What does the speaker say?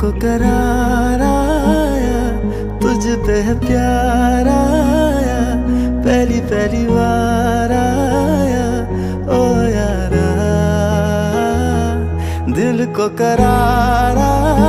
को करार आया तुझ पे प्यार आया पहली पहली बार आया, ओ यारा। दिल को करार आया